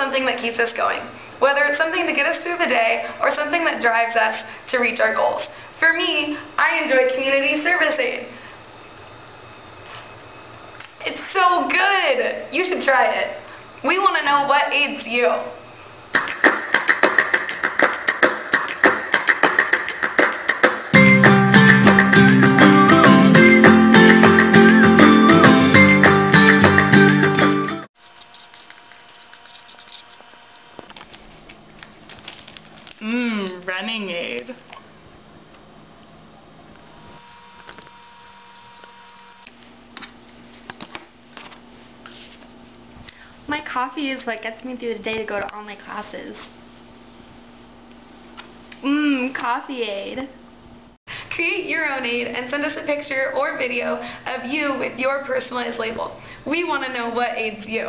something that keeps us going, whether it's something to get us through the day or something that drives us to reach our goals. For me, I enjoy community service ade. It's so good! You should try it. We want to know what ades you. Running ade. My coffee is what gets me through the day to go to all my classes. Mmm, coffee ade. Create your own ade and send us a picture or video of you with your personalized label. We want to know what ades you.